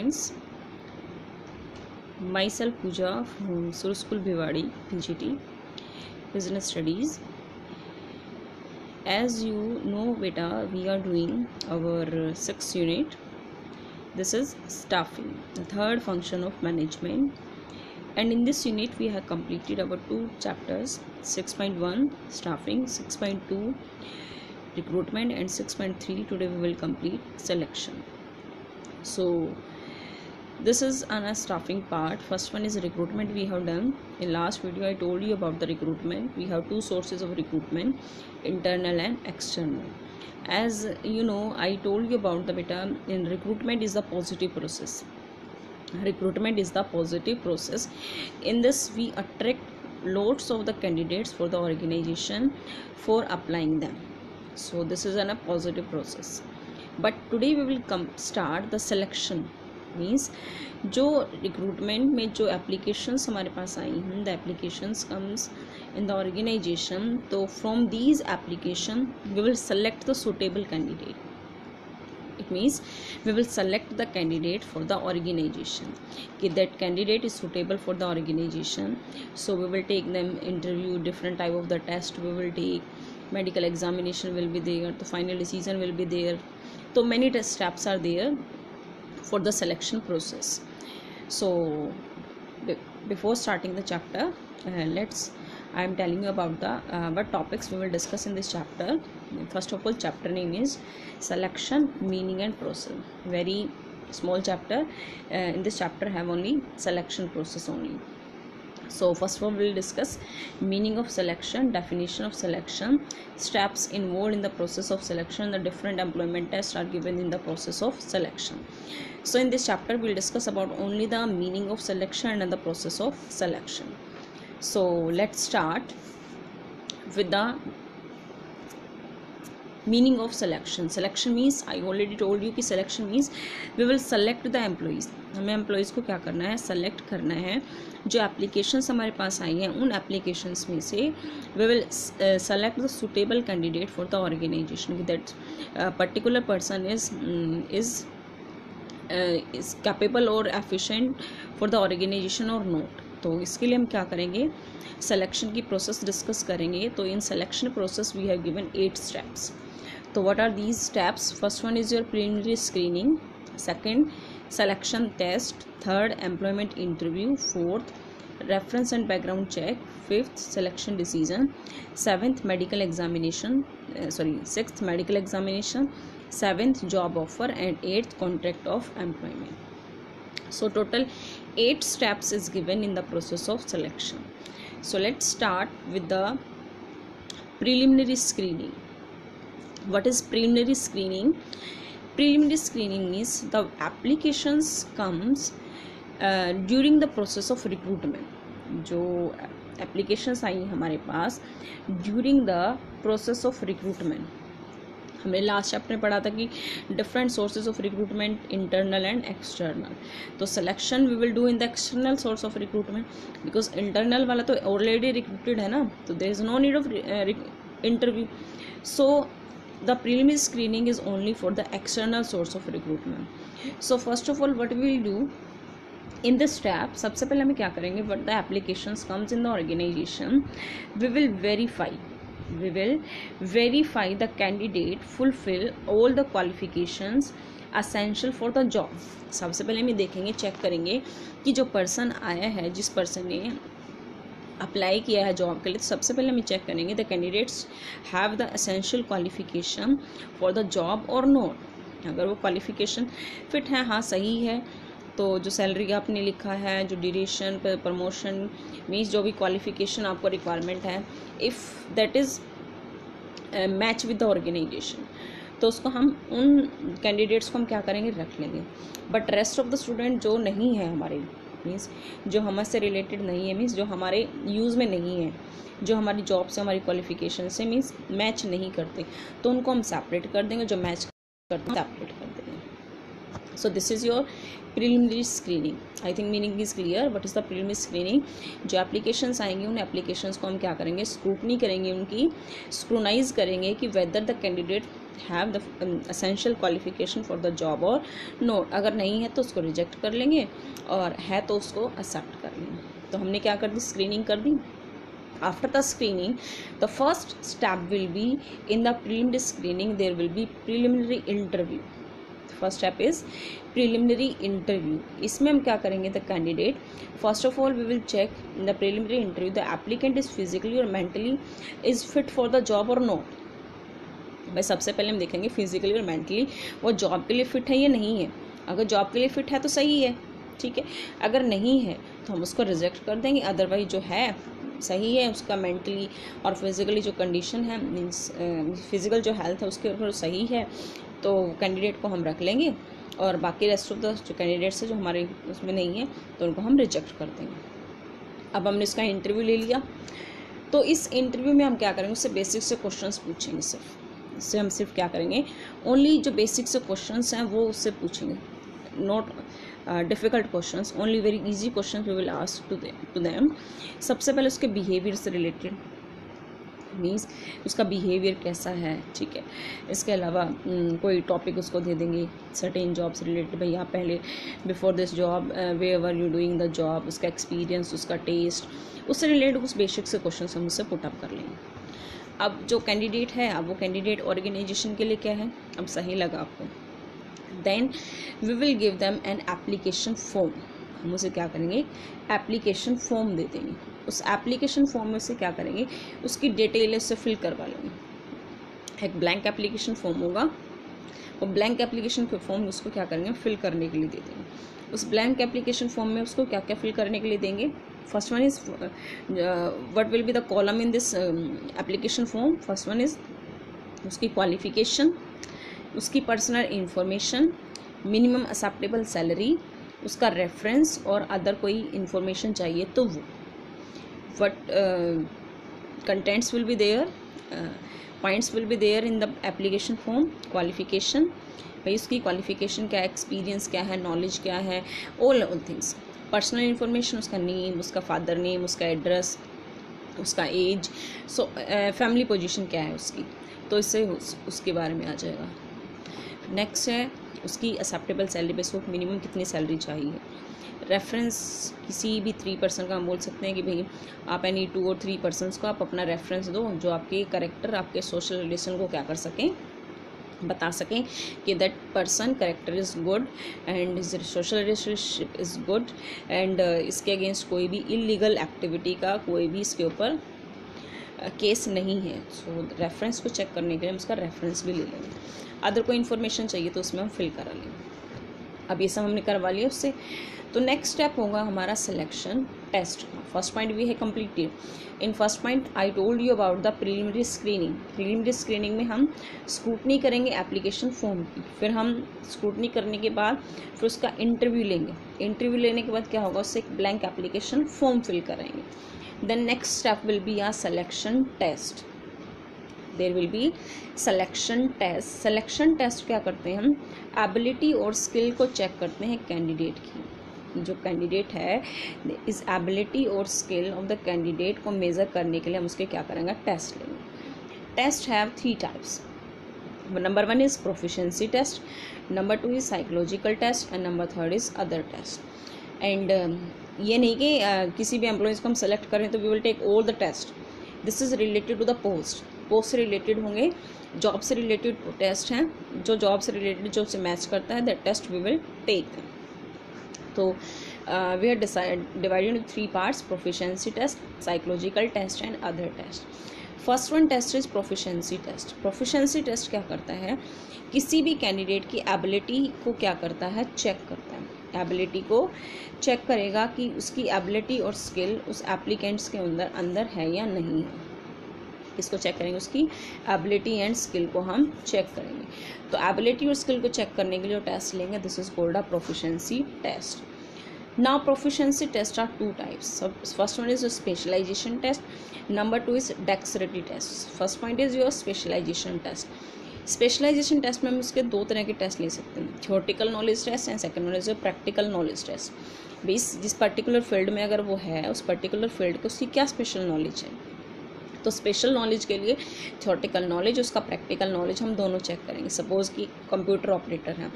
students myself Pooja from Sur School Bhiwadi PGT Business Studies. As you know beta we are doing our sixth unit. This is staffing the third function of management. And in this unit we have completed our two chapters 6.1 staffing 6.2 recruitment and 6.3 today we will complete selection. So this is an staffing part. First one is recruitment we have done. In last video i told you about the recruitment. We have two sources of recruitment internal and external. As you know i told you about the beta in recruitment is the positive process. Recruitment is the positive process. In this we attract loads of the candidates for the organization for applying them. So this is an a positive process. But today we will come start the selection means जो recruitment में जो applications हमारे पास आई हैं the applications comes in the organization तो from these application we will select the suitable candidate it means we will select the candidate for the organization कि that candidate is suitable for the organization so we will take them interview different type of the test we will take medical examination will be there तो final decision will be there तो many steps are there for the selection process. So before starting the chapter uh, let's i am telling you about the uh, what topics we will discuss in this chapter. First of all chapter name is selection meaning and process. Very small chapter. Uh, in this chapter have only selection process only so first of all we will discuss meaning of selection definition of selection steps involved in the process of selection the different employment tests are given in the process of selection. So in this chapter we'll discuss about only the meaning of selection and the process of selection. So let's start with the meaning of selection. Selection means, i already told you कि selection means we will select the employees. हमें employees को क्या करना है? Select करना है। जो applications हमारे पास आई हैं, उन एप्लीकेशंस में से we will select the suitable candidate for the organization that particular person is is is capable और एफिशिएंट फॉर द ऑर्गेनाइजेशन और नोट तो इसके लिए हम क्या करेंगे? सिलेक्शन की प्रोसेस डिस्कस करेंगे। तो इन selection process we have given eight steps so what are these steps? First one is your preliminary screening. Second selection test. Third employment interview. Fourth reference and background check. Fifth selection decision. Seventh medical examination. Uh, sorry sixth medical examination. Seventh job offer. And eighth contract of employment. So total eight steps is given in the process of selection. So let's start with the preliminary screening. What is preliminary screening? Preliminary screening means the applications comes uh, during the process of recruitment. जो applications आई हमारे पास during the process of recruitment हमने last chapter में पढ़ा था कि different sources of recruitment internal and external तो selection we will do in the external source of recruitment because internal वाला तो ऑलरेडी रिक्रूटेड है ना तो there is no need of interview so the preliminary screening is only for the external source of recruitment so first of all what we will do in this step सबसे पहले हमें क्या करेंगे what the applications comes in the organization we will verify we will verify the candidate fulfill all the qualifications essential for the job सबसे पहले हम देखेंगे check करेंगे कि जो पर्सन आया है जिस पर्सन ने अप्लाई किया है जॉब के लिए तो सबसे पहले हम चेक करेंगे the candidates have the essential qualification for the job और नोट अगर वो क्वालिफिकेशन फिट है हाँ सही है तो जो सैलरी आपने लिखा है, जो ड्यूरेशन प्रमोशन मीन्स जो भी क्वालिफिकेशन आपको रिक्वायरमेंट है if that is match with the organization तो उसको हम, उन कैंडिडेट्स को हम क्या करेंगे, रख लेंगे. But rest of the student जो नहीं है हमारे मीन्स जो हमसे रिलेटेड नहीं है मीन्स जो हमारे यूज़ में नहीं है, जो हमारी जॉब से, हमारी क्वालिफिकेशन से मीन्स मैच नहीं करते तो उनको हम सेपरेट कर देंगे, जो मैच करते हैं सेपरेट कर देंगे। So this is your preliminary screening I think meaning is clear but is the preliminary screening जो एप्लीकेशंस आएँगे, उन एप्लीकेशंस को हम क्या करेंगे? स्क्रूटनी करेंगे उनकी स्क्रूनाइज करेंगे कि whether the candidate have the essential qualification for the job और नो अगर नहीं है तो उसको रिजेक्ट कर लेंगे और है तो उसको एक्सेप्ट कर लेंगे। तो हमने क्या कर दी? स्क्रीनिंग कर दी। After the screening, the first step will be in the preliminary screening, there will be preliminary interview first step is preliminary interview इसमें हम क्या करेंगे? The candidate first of all we will check in the preliminary interview the applicant is physically और mentally is fit for the job और not भाई, सबसे पहले हम देखेंगे फिजिकली और मेंटली वो जॉब के लिए फ़िट है या नहीं है। अगर जॉब के लिए फ़िट है तो सही है, ठीक है? अगर नहीं है तो हम उसको रिजेक्ट कर देंगे। अदरवाइज़ जो है, सही है उसका मेंटली और फिज़िकली जो कंडीशन है मीन्स फ़िज़िकल जो हेल्थ है उसके ऊपर सही है तो कैंडिडेट को हम रख लेंगे। और बाकी रेस्ट ऑफ़ द जो कैंडिडेट्स है जो हमारे उसमें नहीं है तो उनको हम रिजेक्ट कर देंगे। अब हमने उसका इंटरव्यू ले लिया। तो इस इंटरव्यू में हम क्या करेंगे? उससे बेसिक से क्वेश्चंस पूछेंगे सिर्फ़। इससे हम सिर्फ़ क्या करेंगे? ओनली जो बेसिक से क्वेश्चंस हैं, वो उससे पूछेंगे। Not difficult question only very easy question we will ask to to them सबसे पहले उसके बिहेवियर से रिलेटेड मीन्स उसका बिहेवियर कैसा है, ठीक है? इसके अलावा कोई टॉपिक उसको दे देंगे सर्टेन जॉब से रिलेटेड भाई आप पहले before this job where ever you doing the job उसका एक्सपीरियंस उसका टेस्ट उससे रिलेटेड कुछ बेसिक से क्वेश्चन हम उससे पुटअप कर लेंगे। अब जो कैंडिडेट है, अब वो कैंडिडेट ऑर्गेनाइजेशन के लिए क्या है? अब सही लगा आपको। Then we will give them an application form हम उसे क्या करेंगे? एप्लीकेशन फॉर्म दे देंगे। उस एप्लीकेशन फॉर्म में से क्या करेंगे? उसकी डिटेल उससे फिल करवा लेंगे। एक ब्लैंक एप्लीकेशन फॉर्म होगा। वो ब्लैंक एप्लीकेशन फॉर्म उसको क्या करेंगे? फिल करने के लिए दे देंगे। उस ब्लैंक एप्लीकेशन फॉर्म में उसको क्या क्या फिल करने के लिए देंगे? First one is what will be the column in this application form first one is उसकी क्वालिफिकेशन उसकी personal information minimum acceptable salary उसका रेफरेंस और अदर कोई इन्फॉर्मेशन चाहिए तो वो। What contents will be there points will be there in the application form qualification भाई, उसकी क्वालिफिकेशन क्या है? एक्सपीरियंस क्या है? नॉलेज क्या है? All all things personal information उसका नेम उसका फादर नेम उसका एड्रेस उसका एज सो फैमिली पोजीशन क्या है उसकी? तो इससे उस, उसके बारे में आ जाएगा। नेक्स्ट है उसकी एक्सेप्टेबल सैलरी बेस को मिनिमम कितनी सैलरी चाहिए? रेफरेंस किसी भी थ्री पर्सन का हम बोल सकते हैं कि भाई आप एनी टू और थ्री पर्सनस को आप अपना रेफरेंस दो जो आपके करेक्टर आपके सोशल रिलेशन को क्या कर सकें? बता सकें कि that person character is good and social relationship is good and इसके अगेंस्ट कोई भी इलीगल एक्टिविटी का कोई भी इसके ऊपर केस नहीं है। सो so, रेफरेंस को चेक करने के लिए हम उसका रेफरेंस भी ले लेंगे। अदर कोई इन्फॉर्मेशन चाहिए तो उसमें हम फिल करा लेंगे। अब ये सब हमने करवा लिया उससे। तो नेक्स्ट स्टेप होगा हमारा सिलेक्शन टेस्ट फ़र्स्ट पॉइंट भी है completed in first point I told you about the preliminary screening preliminary screening में हम स्क्रूटनी करेंगे एप्लीकेशन फॉर्म की. फिर हम स्क्रूटनी करने के बाद फिर उसका इंटरव्यू लेंगे. इंटरव्यू लेने के बाद क्या होगा? उससे एक ब्लैंक एप्लीकेशन फॉर्म फिल कराएँगे then next step will be are selection test there will be selection test selection test क्या करते हैं हम? एबिलिटी और स्किल को चेक करते हैं कैंडिडेट की. जो कैंडिडेट है इस एबिलिटी और स्किल ऑफ़ द कैंडिडेट को मेज़र करने के लिए हम उसके क्या करेंगे? टेस्ट लेंगे। Test have three types number one is proficiency test number two is psychological test and number third is other test and ये नहीं कि uh, किसी भी एम्प्लॉयज़ को हम सेलेक्ट करें तो we will take all the test this is related to the post post से रिलेटेड होंगे जॉब से रिलेटेड टेस्ट हैं जो जॉब से रिलेटेड जो से मैच करता है that test we will take तो we are divided in three parts proficiency test psychological test and other test first one test is proficiency test proficiency test क्या करता है? किसी भी कैंडिडेट की एबिलिटी को क्या करता है? चेक करता है। एबिलिटी को चेक करेगा कि उसकी एबिलिटी और स्किल उस एप्लीकेंट्स के अंदर अंदर है या नहीं है। इसको चेक करेंगे? उसकी एबिलिटी एंड स्किल को हम चेक करेंगे। तो एबिलिटी और स्किल को चेक करने के लिए टेस्ट लेंगे this is called a proficiency test now proficiency test are two types first one is specialization test number two is dexterity test first point is your specialization test specialization test में हम उसके दो तरह के test ले सकते हैं। Theoretical knowledge test and second one is practical knowledge test जिस पर्टिकुलर फ़ील्ड में अगर वो है, उस पर्टिकुलर फ़ील्ड को उसकी क्या स्पेशल नॉलेज है? तो स्पेशल नॉलेज के लिए थियोटिकल नॉलेज उसका प्रैक्टिकल नॉलेज हम दोनों चेक करेंगे। सपोज़ कि कंप्यूटर ऑपरेटर है।